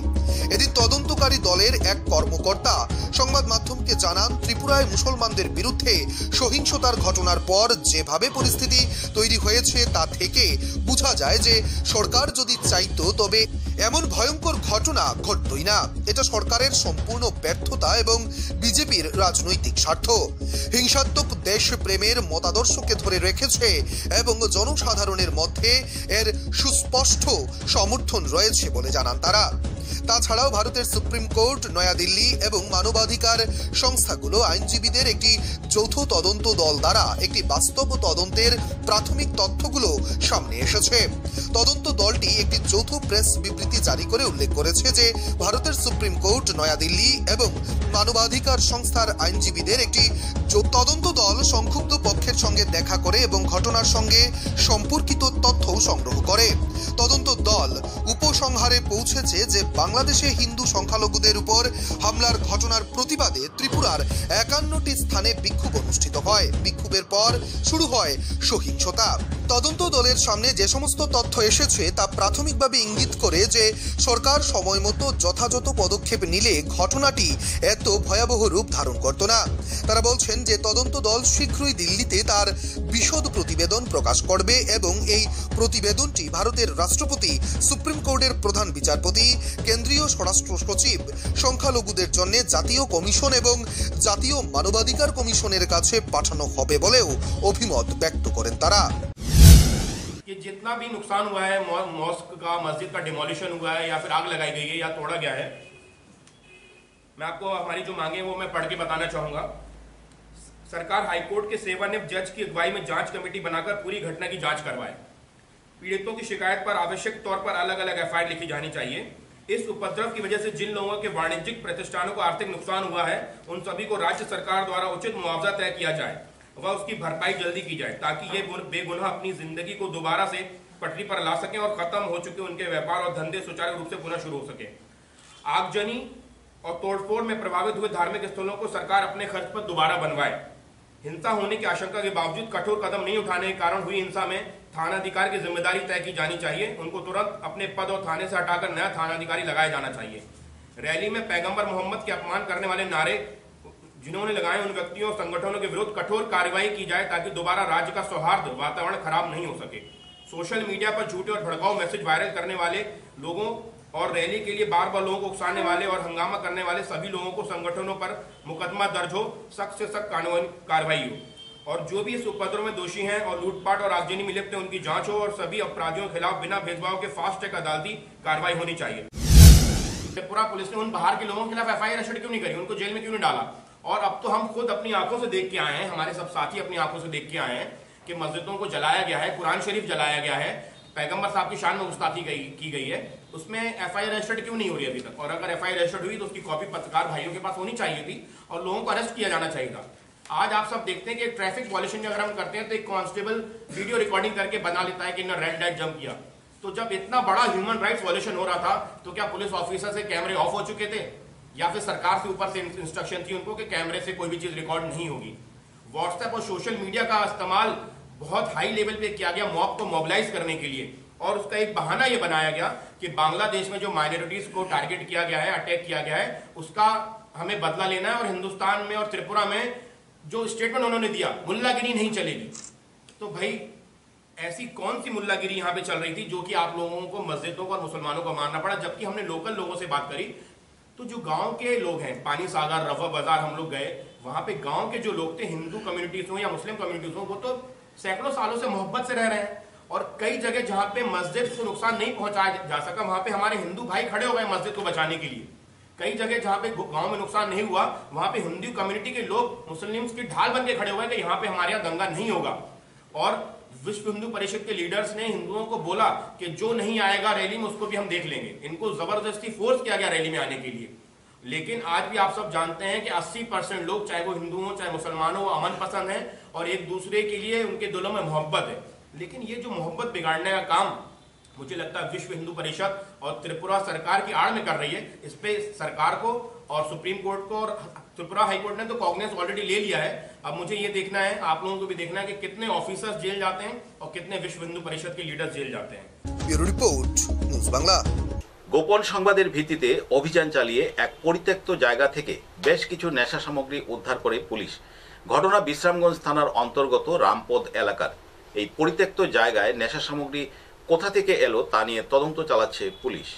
এদিন তদন্তকারী দলের এক কর্মকর্তা সংবাদ মাধ্যমকে জানান, ত্রিপুরায় মুসলমানদের বিরুদ্ধে সহিংসতার ঘটনার পর যেভাবে পরিস্থিতি তৈরি হয়েছে তা থেকে বোঝা যায় যে সরকার যদি চাইতো, তবে এমন ভয়ঙ্কর ঘটনা ঘটতই না। এটা সরকারের সম্পূর্ণ ব্যর্থতা এবং বিজেপির রাজনৈতিক স্বার্থ। হিংসাত্মক দেশপ্রেমের মতাদর্শকে ধরে রেখেছে এবং জনসাধারণের মধ্যে এর সুস্পষ্ট সমর্থন রয়েছে বলে জানান তারা। তাছাড়াও ভারতের সুপ্রিম কোর্ট, নয়াদিল্লি এবং মানবাধিকার সংস্থাগুলো আইনজীবীদের একটি যৌথ তদন্ত দল দ্বারা একটি বাস্তব তদন্তের প্রাথমিক তথ্যগুলো সামনে এসেছে। তদন্ত দলটি একটি যৌথ প্রেস বিবৃতি জারি করে উল্লেখ করেছে যে, ভারতের সুপ্রিম কোর্ট, নয়াদিল্লি এবং মানবাধিকার সংস্থার আইনজীবীদের একটি তদন্ত দল সংক্ষুব্ধ পক্ষের সঙ্গে দেখা করে এবং ঘটনার সঙ্গে সম্পর্কিত তথ্য সংগ্রহ করে। তদন্ত দল উপসংহারে পৌঁছেছে যে বাংলাদেশে হিন্দু সংখ্যালঘুদের উপর হামলার ঘটনার প্রতিবাদে ত্রিপুরার একান্নটি স্থানে বিক্ষোভ অনুষ্ঠিত হয়। বিক্ষোভের পর শুরু হয় সহিংসতা। তদন্ত দলের সামনে যে সমস্ত তথ্য এসেছে তা প্রাথমিকভাবে ইঙ্গিত করে যে সরকার সময় মতো যথাযথ পদক্ষেপ নিলে ঘটনাটি এত ভয়াবহ রূপ ধারণ করত না। তারা বলছেন যে তদন্ত দল শীঘ্রই দিল্লিতে তার বিশদ প্রতিবেদন প্রকাশ করবে এবং এই প্রতিবেদনটি ভারতের রাষ্ট্রপতি সুপ্রিম কোর্টের প্রধান বিচারপতি কেন্দ্রীয় স্বরাষ্ট্র সচিব সংখ্যালঘুদের জন্য জাতীয় কমিশন এবং জাতীয় মানবাধিকার কমিশনের কাছে পাঠানো হবে বলেও অভিমত ব্যক্ত করেন তারা कि जितना भी नुकसान हुआ है मॉ- मॉस्क का मस्जिद का डिमोलिशन हुआ है या फिर आग लगाई गई है या तोड़ा गया है मैं आपको हमारी जो मांगे हैं वो मैं पढ़ के बताना चाहूंगा सरकार हाईकोर्ट के सेवानिवृत्त जज की अगुवाई में जांच कमेटी बनाकर पूरी घटना की जांच करवाए पीड़ितों की शिकायत पर आवश्यक तौर पर अलग अलग एफ लिखी जानी चाहिए इस उपद्रव की वजह से जिन लोगों के वाणिज्यिक प्रतिष्ठानों को आर्थिक नुकसान हुआ है, उन सभी को राज्य सरकार द्वारा उचित मुआवजा तय किया जाए व उसकी भरपाई जल्दी की जाए ताकि ये बेगुनाह अपनी ज़िंदगी को दोबारा से पटरी पर ला सकें और खत्म हो चुके उनके व्यापार और धंधे सुचारू रूप से पुनः शुरू हो सके। आगजनी और तोड़फोड़ में प्रभावित हुए धार्मिक स्थलों को सरकार अपने खर्च पर दोबारा बनवाए। हिंसा होने की आशंका के बावजूद कठोर कदम नहीं उठाने के कारण हुई हिंसा में थानाधिकारी की ज़िम्मेदारी तय की जानी चाहिए। उनको तुरंत अपने पद और थाने से हटाकर नया थानाधिकारी लगाया जाना चाहिए। रैली में पैगंबर मोहम्मद के अपमान करने वाले नारे जिन्होंने लगाए, उन व्यक्तियों और संगठनों के विरुद्ध कठोर कार्रवाई की जाए ताकि दोबारा राज्य का सौहार्द वातावरण खराब नहीं हो सके। सोशल मीडिया पर झूठे और भड़काऊ मैसेज वायरल करने वाले लोगों और रैली के लिए बार बार लोगों को उकसाने वाले और हंगामा करने वाले सभी लोगों को संगठनों पर मुकदमा दर्ज हो, सख्त से सख्त कार्रवाई हो। और जो भी इस उपद्रव में दोषी हैं और लूटपाट और आगजनी में लिप्त हैं, उनकी जाँच हो और सभी अपराधियों के खिलाफ बिना भेदभाव के फास्ट ट्रैक अदालती कार्रवाई होनी चाहिए। त्रिपुरा पुलिस ने उन बाहर के लोगों के खिलाफ एफआईआर रजिस्टर क्यों नहीं करी? उनको जेल में क्यों नहीं डाला? और अब तो हम खुद अपनी आँखों से देख के आए हैं, हमारे सब साथी अपनी आँखों से देख के आए हैं कि मस्जिदों को जलाया गया है, कुरान शरीफ जलाया गया है, पैगंबर साहब की शान में गुस्ताखी की गई है। उसमें एफआईआर रजिस्टर्ड क्यों नहीं हो रही अभी तक? और अगर एफआईआर रजिस्टर्ड हुई तो उसकी कॉपी पत्रकार भाइयों के पास होनी चाहिए थी और लोगों को अरेस्ट किया जाना चाहिए था। आज आप सब देखते हैं कि ट्रैफ़िक पॉल्यूशन अगर हम करते हैं तो एक कांस्टेबल वीडियो रिकॉर्डिंग करके बना लेता है कि इन्होंने रेड लाइट जंप किया। तो जब इतना बड़ा ह्यूमन राइट्स वॉल्यूशन हो रहा था तो क्या पुलिस ऑफिसर से कैमरे ऑफ़ हो चुके थे? या फिर सरकार से ऊपर से इंस्ट्रक्शन थी उनको कि कैमरे से कोई भी चीज़ रिकॉर्ड नहीं होगी? व्हाट्सएप और सोशल मीडिया का इस्तेमाल बहुत हाई लेवल पे किया गया मॉब को मोबिलाइज करने के लिए। और उसका एक बहाना यह बनाया गया कि बांग्लादेश में जो माइनॉरिटीज को टारगेट किया गया है अटैक किया गया है, उसका हमें बदला लेना है और हिंदुस्तान में और त्रिपुरा में जो स्टेटमेंट उन्होंने दिया, मुल्लागिरी नहीं चलेगी। तो भाई, ऐसी कौन सी मुल्लागिरी यहाँ पे चल रही थी जो कि आप लोगों को, मस्जिदों को और मुसलमानों को मानना पड़ा, जबकि हमने लोकल लोगों से बात करी? तो जो गाँव के लोग हैं, पानी सागर रफा बाज़ार, हम लोग गए, वहाँ पे गाँव के जो लोग थे, हिंदू कम्युनिटीज हो या मुस्लिम कम्युनिटीज हो, वो तो सैकड़ों सालों से मोहब्बत से रह रहे हैं। और कई जगह जहाँ पे मस्जिद को नुकसान नहीं पहुँचाया जा सका, वहाँ पे हमारे हिंदू भाई खड़े हो गए मस्जिद को बचाने के लिए। कई जगह जहाँ पे गाँव में नुकसान नहीं हुआ, वहाँ पे हिंदू कम्युनिटी के लोग, मुस्लिम्स की ढाल बन के खड़े हुए कि यहाँ पे हमारे यहाँ दंगा नहीं होगा। और विश्व हिंदू परिषद के लीडर्स ने हिंदुओं को बोला कि जो नहीं आएगा रैली में, उसको भी हम देख लेंगे। इनको ज़बरदस्ती फोर्स किया गया रैली में आने के लिए। लेकिन आज भी आप सब जानते हैं कि 80 परसेंट लोग, चाहे वो हिंदू हो, चाहे मुसलमान हो, अमन पसंद है और एक दूसरे के लिए उनके दिलों में मोहब्बत है। लेकिन ये जो मोहब्बत बिगाड़ने का काम मुझे लगता है विश्व हिंदू परिषद और त्रिपुरा सरकार की आड़ में कर रही है इस पे सरकार को और सुप्रीम कोर्ट को और त्रिपुरा हाईकोर्ट ने तो कॉग्नेस ऑलरेडी ले लिया है अब मुझे ये देखना है आप लोगों को भी देखना है कि कितने ऑफिसर्स जेल जाते हैं और कितने विश्व हिंदू परिषद के लीडर्स जेल जाते हैं ব্যুরো রিপোর্ট নিউজ বাংলা গোপন সংবাদের ভিত্তিতে অভিযান চালিয়ে এক পরিত্যক্ত জায়গা থেকে বেশ কিছু নেশা সামগ্রী উদ্ধার করে পুলিশ ঘটনা বিশ্রামগঞ্জ থানার অন্তর্গত রামপদ এলাকার এই পরিত্যক্ত জায়গায় নেশা সামগ্রী কোথা থেকে এলো তা নিয়ে তদন্ত চালাচ্ছে পুলিশ।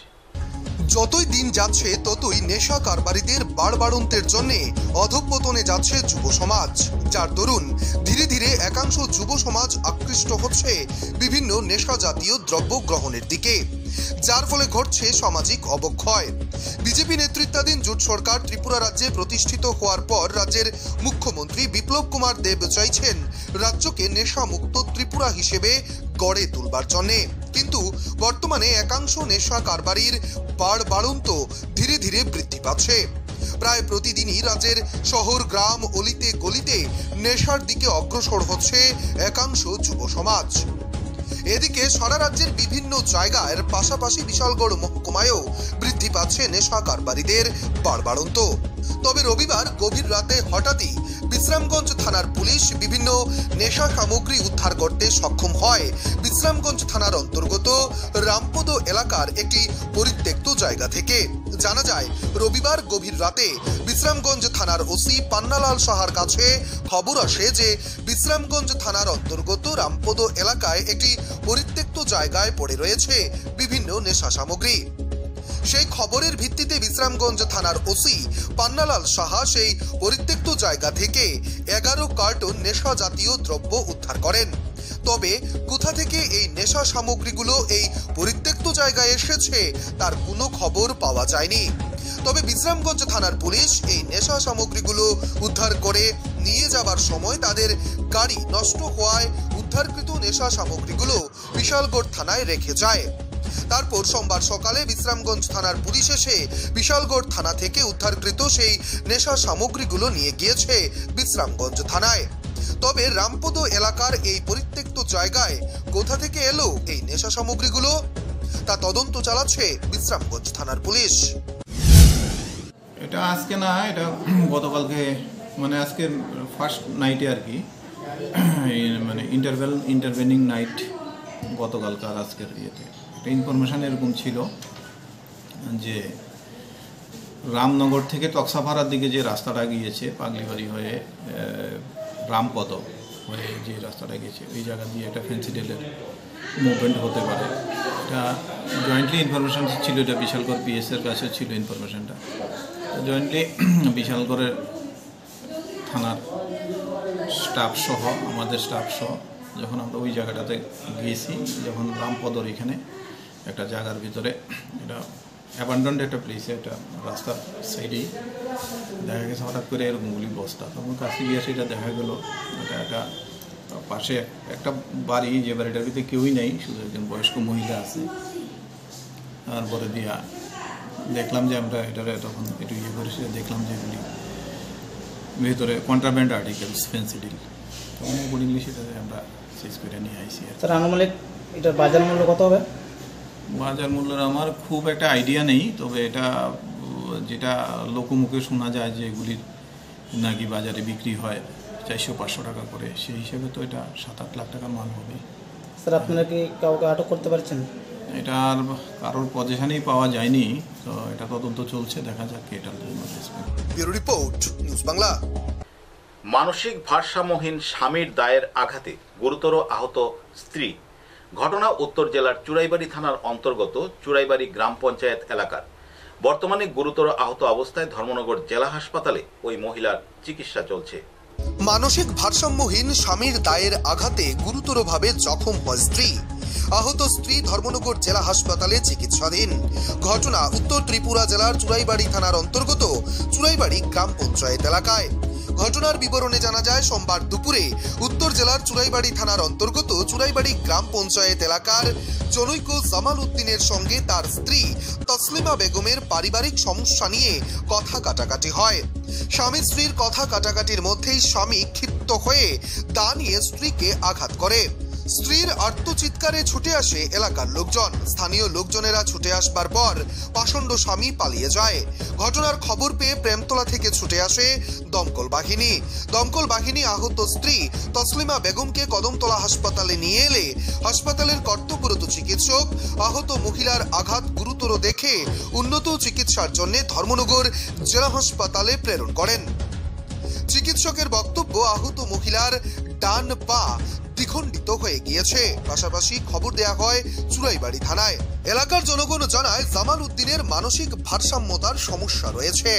যতই দিন যাচ্ছে, ততই নেশা কারবারিদের বাড়বাড়ন্তের জন্য অধঃপতনে যাচ্ছে যুব সমাজ। যার দরুন ধীরে ধীরে একাংশ যুব সমাজ আকৃষ্ট হচ্ছে বিভিন্ন নেশা জাতীয় দ্রব্য গ্রহণের দিকে। যার ফলে ঘটছে সামাজিক অবক্ষয়। বিজেপি নেতৃত্বাধীন জোট সরকার ত্রিপুরা রাজ্যে প্রতিষ্ঠিত হওয়ার পর রাজ্যের মুখ্যমন্ত্রী বিপ্লব কুমার দেব চাইছেন রাজ্যকে নেশামুক্ত ত্রিপুরা হিসেবে গড়ে তুলবার জন্যে। কিন্তু বর্তমানে একাংশ নেশা কারবারির বাড় বাড়ন্ত ধীরে ধীরে বৃদ্ধি পাচ্ছে। প্রায় প্রতিদিনই রাজ্যের শহর, গ্রাম, অলিতে গলিতে নেশার দিকে অগ্রসর হচ্ছে একাংশ যুব সমাজ। এদিকে সারা রাজ্যের বিভিন্ন জায়গার পাশাপাশি বিশালগড় মহকুমায়ও বৃদ্ধি পাচ্ছে নেশা কারবারিদের বাড়বাড়ন্ত তবে রবিবার গভীর রাতে হঠাৎই বিশ্রামগঞ্জ থানার পুলিশ বিভিন্ন নেশা সামগ্রী উদ্ধার করতে সক্ষম হয়। বিশ্রামগঞ্জ থানার অন্তর্গত রামপদ এলাকার একটি পরিত্যক্ত জায়গা থেকে। জানা যায়, রবিবার গভীর রাতে বিশ্রামগঞ্জ থানার ওসি পান্নালাল সাহার কাছে খবর আসে যে, বিশ্রামগঞ্জ থানার অন্তর্গত রামপদ এলাকায় একটি পরিত্যক্ত জায়গায় পড়ে রয়েছে বিভিন্ন নেশা সামগ্রী। সেই খবরের ভিত্তিতে বিশ্রামগঞ্জ থানার ওসি পান্নালাল সাহা সেই পরিত্যক্ত জায়গা থেকে এগারো কার্টন নেশা জাতীয় দ্রব্য উদ্ধার করেন। তবে কোথা থেকে এই নেশা সামগ্রীগুলো এই পরিত্যক্ত জায়গায় এসেছে তার কোনো খবর পাওয়া যায়নি। তবে বিশ্রামগঞ্জ থানার পুলিশ এই নেশা সামগ্রীগুলো উদ্ধার করে নিয়ে যাবার সময় তাদের গাড়ি নষ্ট হওয়ায় উদ্ধারকৃত নেশা সামগ্রীগুলো বিশালগড় থানায় রেখে যায়। তারপর সোমবার সকালে বিশ্রামগঞ্জ থানার পুলিশ এসে বিশালগড় থানা থেকে উদ্ধারকৃত সেই নেশা সামগ্রীগুলো নিয়ে গিয়েছে বিশ্রামগঞ্জ থানায়। তবে রামপদ এলাকার এই পরিত্যক্ত জায়গায় কোথা থেকে এলো এই নেশা সামগ্রীগুলো? তা তদন্ত চালাচ্ছে বিশ্রামগঞ্জ থানার পুলিশ। এটা আজকে না, এটা গতকালকে মানে আজকে ফার্স্ট নাইটে আর কি মানে ইন্টারভেল ইন্টারভেনিং নাইট গতকালকার আজকের ইয়েতে। একটা ইনফরমেশান এরকম ছিল যে রামনগর থেকে তক্সাপাড়ার দিকে যে রাস্তাটা গিয়েছে, পাগলিবাড়ি হয়ে রামপদ হয়ে যে রাস্তাটা গিয়েছে, ওই জায়গা দিয়ে একটা ফেন্সিডেলের মুভমেন্ট হতে পারে। এটা জয়েন্টলি ইনফরমেশান ছিল, এটা বিশালগড় পিএসের কাছে ছিল ইনফরমেশানটা জয়েন্টলি *clears throat* বিশালগড়ের থানার স্টাফ সহ, আমাদের স্টাফ সহ, যখন আমরা ওই জায়গাটাতে গিয়েছি, যখন রামপদর এখানে একটা জায়গার ভিতরে, এটা অ্যাবান্ডন্ড একটা প্লেসে একটা রাস্তার সাইডেই দেখা গেছে, হঠাৎ করে এরকম গুলি বস্তা। তখন কাছে গিয়ে সেটা দেখা গেল, এটা একটা পাশে একটা বাড়ি, যে বাড়িটার ভিতরে কেউই নেই, শুধু একজন বয়স্ক মহিলা আছে। তারপরে দিয়া দেখলাম যে আমরা এটারে তখন একটু ইয়ে করে সেটা দেখলাম যে এগুলি ভেতরে কন্ট্রাব্যান্ড আর্টিকেলস ফেন্সিডিল তখন অ্যাকর্ডিংলি সেটাতে আমরা শেষ করে নিয়ে আইসি। স্যার, আনুমানিক এটার বাজার মূল্য কত হবে? বাজার মূল্যের আমার খুব একটা আইডিয়া নেই তবে এটা যেটা লোকমুখে শোনা যায় যে এগুলির নাকি বাজারে বিক্রি হয় চারশো পাঁচশো টাকা করে সেই হিসেবে তো এটা সাত আট লাখ টাকার মাল হবে স্যার আপনারা কি কাউকে আটক করতে পারছেন? এটা আর কারোর পজিশনেই পাওয়া যায়নি তো এটা তদন্ত চলছে দেখা যাক এটার জন্য রিপোর্ট নিউজ বাংলা। মানসিক ভারসাম্যহীন স্বামীর দায়ের আঘাতে গুরুতর আহত স্ত্রী। ঘটনা উত্তর জেলার চুরাইবাড়ি থানার অন্তর্গত চুরাইবাড়ি গ্রাম পঞ্চায়েত এলাকার। বর্তমানে গুরুতর আহত অবস্থায় ধর্মনগর জেলা হাসপাতালে ওই মহিলার চিকিৎসা চলছে। মানসিক ভারসাম্যহীন স্বামীর দায়ের আঘাতে গুরুতরভাবে জখম হয় স্ত্রী। আহত স্ত্রী ধর্মনগর জেলা হাসপাতালে চিকিৎসাধীন। ঘটনা উত্তর ত্রিপুরা জেলার চুরাইবাড়ি থানার অন্তর্গত চুরাইবাড়ি গ্রাম পঞ্চায়েত এলাকায়। ঘটনার বিবরণে জানা যায়, সোমবার দুপুরে উত্তর জেলার চুরাইবাড়ি থানার অন্তর্গত চুরাইবাড়ি গ্রাম পঞ্চায়েত এলাকার জনৈক জামাল উদ্দিনের সঙ্গে তার স্ত্রী তসলিমা বেগমের পারিবারিক সমস্যা নিয়ে কথা কাটাকাটি হয়। স্বামী স্ত্রীর কথা কাটাকাটির মধ্যেই স্বামী ক্ষিপ্ত হয়ে দা নিয়ে স্ত্রীকে আঘাত করে। স্ত্রীর আর্তচিৎকারে ছুটে আসে এলাকার লোকজন। স্থানীয় লোকজনেরা ছুটে আসবার পর পাষণ্ড স্বামী পালিয়ে যায়। ঘটনার খবর পেয়ে প্রেমতলা থেকে ছুটে আসে দমকল বাহিনী। দমকল বাহিনী আহত স্ত্রী তসলিমা বেগমকে কদমতলা হাসপাতালে নিয়ে এলে হাসপাতালের কর্তব্যরত চিকিৎসক আহত মহিলার আঘাত গুরুতর দেখে উন্নত চিকিৎসার জন্য ধর্মনগর জেলা হাসপাতালে প্রেরণ করেন। চিকিৎসকের বক্তব্য, আহত মহিলার ডান পা দ্বিখণ্ডিত হয়ে গিয়েছে। পাশাপাশি খবর দেয়া হয় চুরাইবাড়ি থানায়। এলাকার জনগণ জানায়, জামাল উদ্দিনের মানসিক ভারসাম্যতার সমস্যা রয়েছে।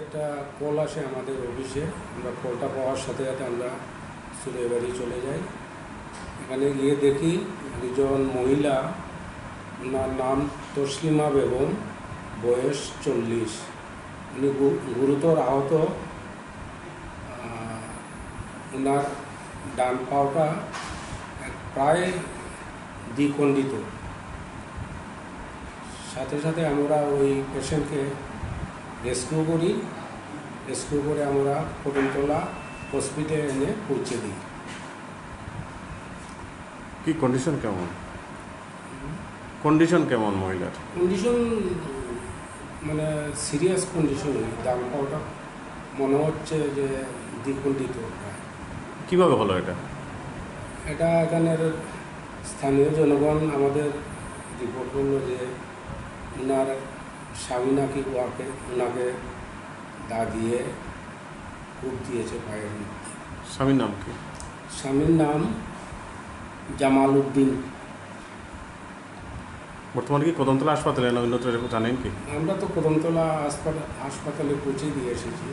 একটা কল আসে আমাদের অফিসে। আমরা কলটা পাওয়ার সাথে সাথে আমরা সুলেবাড়ি চলে যাই। এখানে গিয়ে দেখি একজন মহিলা, ওনার নাম তসলিমা বেগম, বয়স চল্লিশ। উনি গুরুতর আহত। ওনার ডান পাওটা প্রায় দ্বিখণ্ডিত। সাথে সাথে আমরা ওই পেশেন্টকে রেস্কিউ করি। রেস্কিউ করে আমরা কদমতলা হসপিটালে এনে পৌঁছে দিই। কি কন্ডিশন কেমন? কন্ডিশন কেমন মহিলার? কন্ডিশন মানে সিরিয়াস কন্ডিশন ডান পাওটা মনে হচ্ছে যে দ্বিখণ্ডিত। কীভাবে হলো এটা? এটা এখানের স্থানীয় জনগণ আমাদের রিপোর্ট করল যে ওনার স্বামী নাকি ওয়াকে ওনাকে দা দিয়ে কূপ দিয়েছে পায়ের স্বামীর নাম কি? স্বামীর নাম জামাল উদ্দিন। বর্তমানে কি কদমতলা হাসপাতালে না অন্যত্র জানেন কি? আমরা তো কদমতলা হাসপাতাল হাসপাতালে পৌঁছে দিয়ে এসেছি।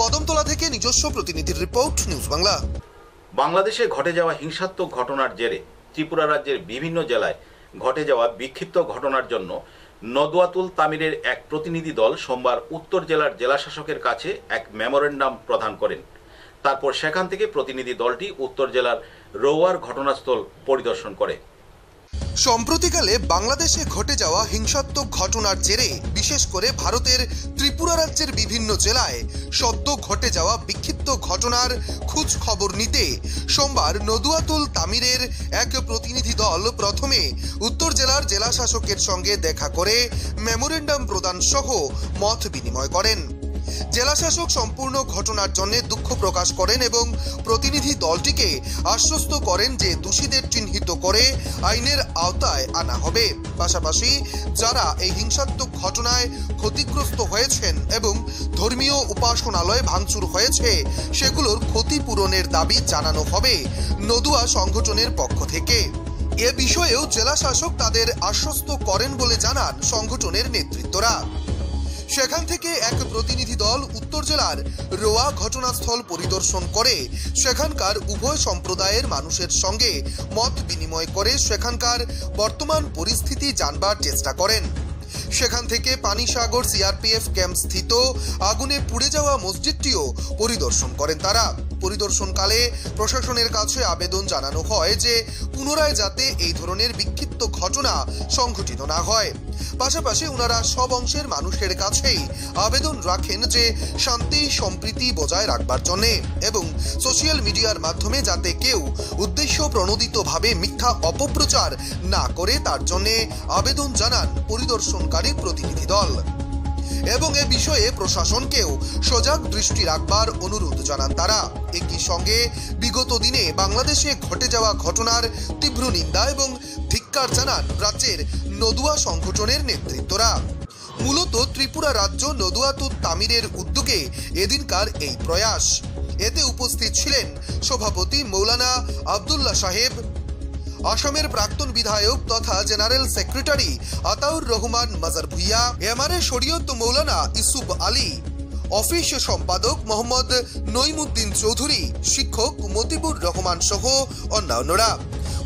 কদমতলা থেকে নিজস্ব প্রতিনিধির রিপোর্ট, নিউজ বাংলা। বাংলাদেশে ঘটে যাওয়া হিংসাত্মক ঘটনার জেরে ত্রিপুরা রাজ্যের বিভিন্ন জেলায় ঘটে যাওয়া বিক্ষিপ্ত ঘটনার জন্য নদওয়াতুল তামিরের এক প্রতিনিধি দল সোমবার উত্তর জেলার জেলাশাসকের কাছে এক মেমোরেন্ডাম প্রদান করেন। তারপর সেখান থেকে প্রতিনিধি দলটি উত্তর জেলার রৌয়ার ঘটনাস্থল পরিদর্শন করে। সম্প্রতিকালে বাংলাদেশে ঘটে যাওয়া হিংসাত্মক ঘটনার জেরে, বিশেষ করে ভারতের ত্রিপুরা রাজ্যের বিভিন্ন জেলায় সদ্য ঘটে যাওয়া বিক্ষিপ্ত ঘটনার খোঁজ খবর নিতে সোমবার নদুয়াতুল তামিরের এক প্রতিনিধি দল প্রথমে উত্তর জেলার জেলা শাসকের সঙ্গে দেখা করে মেমোরেন্ডাম প্রদান সহ মত বিনিময় করেন। জেলাশাসক সম্পূর্ণ ঘটনার জন্য দুঃখ প্রকাশ করেন এবং প্রতিনিধি দলটিকে আশ্বস্ত করেন যে দোষীদের চিহ্নিত করে আইনের আওতায় আনা হবে। পাশাপাশি যারা এই হিংসাত্মক ঘটনায় ক্ষতিগ্রস্ত হয়েছেন এবং ধর্মীয় উপাসনালয় ভাঙচুর হয়েছে, সেগুলোর ক্ষতিপূরণের দাবি জানানো হবে নদুয়া সংগঠনের পক্ষ থেকে। এ বিষয়েও জেলা শাসক তাদের আশ্বস্ত করেন বলে জানান সংগঠনের নেতৃত্বরা। সেখান থেকে এক প্রতিনিধি দল উত্তর জেলার রোয়া ঘটনাস্থল পরিদর্শন করে সেখানকার উভয় সম্প্রদায়ের মানুষের সঙ্গে মত বিনিময় করে সেখানকার বর্তমান পরিস্থিতি জানবার চেষ্টা করেন। সেখান থেকে পানিসাগর সিআরপিএফ ক্যাম্প স্থিত আগুনে পুড়ে যাওয়া মসজিদটিও পরিদর্শন করেন তারা। পরিদর্শনকালে প্রশাসনের কাছে আবেদন জানানো হয় যে, পুনরায় যাতে এই ধরনের বিক্ষিপ্ত ঘটনা সংঘটিত না হয়। পাশাপাশি ওনারা সব অংশের মানুষের কাছেই আবেদন রাখেন যে, শান্তি, সম্প্রীতি বজায় রাখবার জন্য এবং সোশ্যাল মিডিয়ার মাধ্যমে যাতে কেউ উদ্দেশ্য প্রণোদিতভাবে মিথ্যা অপপ্রচার না করে তার জন্য আবেদন জানান। পরিদর্শনকারী প্রতিনিধি দল। এবং এ বিষয়ে প্রশাসনকেও সজাগ দৃষ্টি রাখবার অনুরোধ জানান তারা। একই সঙ্গে বিগত দিনে বাংলাদেশে ঘটে যাওয়া ঘটনার তীব্র নিন্দা এবং ধিক্কার জানান রাজ্যের নদুয়া সংগঠনের নেতৃত্বরা। মূলত ত্রিপুরা রাজ্য নদুয়াতু তামিরের উদ্যোগে এদিনকার এই প্রয়াস। এতে উপস্থিত ছিলেন সভাপতি মৌলানা আবদুল্লাহ সাহেব আসামের প্রাক্তন বিধায়ক তথা জেনারেল সেক্রেটারি আতাউর রহমান মাজার ভুইয়া এমআরএ শরীয়ত মৌলানা ইসুফ আলী অফিস সম্পাদক মোহাম্মদ নইমুদ্দিন চৌধুরী শিক্ষক মতিবুর রহমান সহ অন্যান্যরা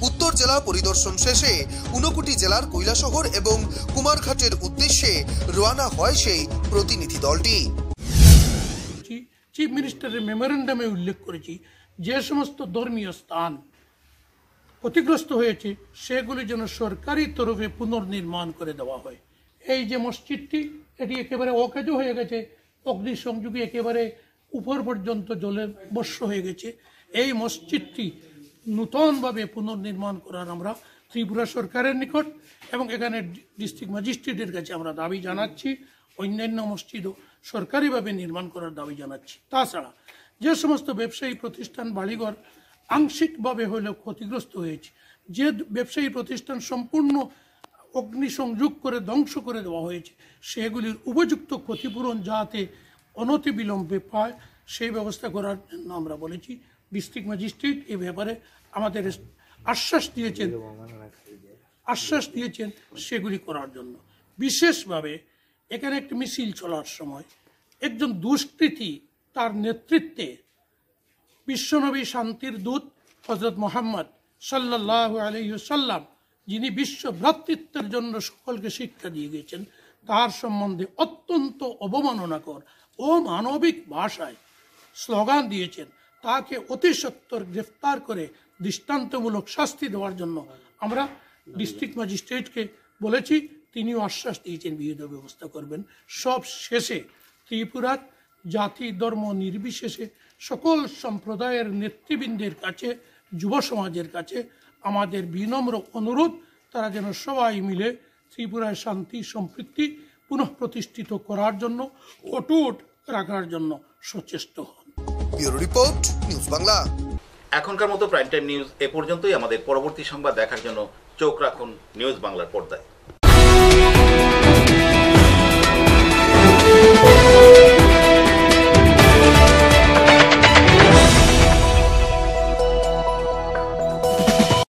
উত্তর জেলা পরিদর্শন শেষে ঊনকোটি জেলার কৈলাসহর এবং কুমারঘাটের উদ্দেশ্যে রওনা হয় সেই প্রতিনিধি দলটি চিফ মিনিস্টারের মেমোরেন্ডামে উল্লেখ করেছি যে সমস্ত ধর্মীয় স্থান ক্ষতিগ্রস্ত হয়েছে, সেগুলি যেন সরকারি তরফে পুনর্নির্মাণ করে দেওয়া হয়। এই যে মসজিদটি, এটি একেবারে অকেজ হয়ে গেছে, অগ্নিসংযোগে একেবারে উপর পর্যন্ত জলে বর্ষ হয়ে গেছে। এই মসজিদটি নূতনভাবে পুনর্নির্মাণ করার আমরা ত্রিপুরা সরকারের নিকট এবং এখানে ডিস্ট্রিক্ট ম্যাজিস্ট্রেটের কাছে আমরা দাবি জানাচ্ছি, অন্যান্য মসজিদও সরকারিভাবে নির্মাণ করার দাবি জানাচ্ছি। তাছাড়া যে সমস্ত ব্যবসায়ী প্রতিষ্ঠান, বাড়িঘর আংশিকভাবে হলেও ক্ষতিগ্রস্ত হয়েছে। যে ব্যবসায়ী প্রতিষ্ঠান সম্পূর্ণ অগ্নিসংযোগ করে ধ্বংস করে দেওয়া হয়েছে, সেগুলির উপযুক্ত ক্ষতিপূরণ যাতে অনতিবিলম্বে পায়, সেই ব্যবস্থা করার জন্য আমরা বলেছি, ডিস্ট্রিক্ট ম্যাজিস্ট্রেট এ ব্যাপারে আমাদের আশ্বাস দিয়েছেন আশ্বাস দিয়েছেন সেগুলি করার জন্য। বিশেষভাবে এখানে একটি মিছিল চলার সময় একজন দুষ্কৃতী তার নেতৃত্বে বিশ্বনবী শান্তির দূত হজরত মোহাম্মদ সাল্লাহ আলহ্লাম যিনি বিশ্ব ভ্রাতৃত্বের জন্য সকলকে শিক্ষা দিয়ে গেছেন তার সম্বন্ধে অত্যন্ত অবমাননাকর ও মানবিক ভাষায় স্লোগান দিয়েছেন। তাকে অতি সত্তর গ্রেফতার করে দৃষ্টান্তমূলক শাস্তি দেওয়ার জন্য আমরা ডিস্ট্রিক্ট ম্যাজিস্ট্রেটকে বলেছি, তিনিও আশ্বাস দিয়েছেন বিহিত ব্যবস্থা করবেন। সব শেষে ত্রিপুরার জাতি ধর্ম নির্বিশেষে সকল সম্প্রদায়ের নেতৃবৃন্দের কাছে যুব সমাজের কাছে আমাদের বিনম্র অনুরোধ তারা যেন সবাই মিলে ত্রিপুরায় শান্তি সম্পৃক্তি পুনঃ প্রতিষ্ঠিত করার জন্য অটুট রাখার জন্য সচেষ্ট হন। Report news Bangla. এখনকার মতো প্রাইম টাইম নিউজ এ পর্যন্তই। আমাদের পরবর্তী সংবাদ দেখার জন্য চোখ রাখুন নিউজ বাংলার পর্দায়।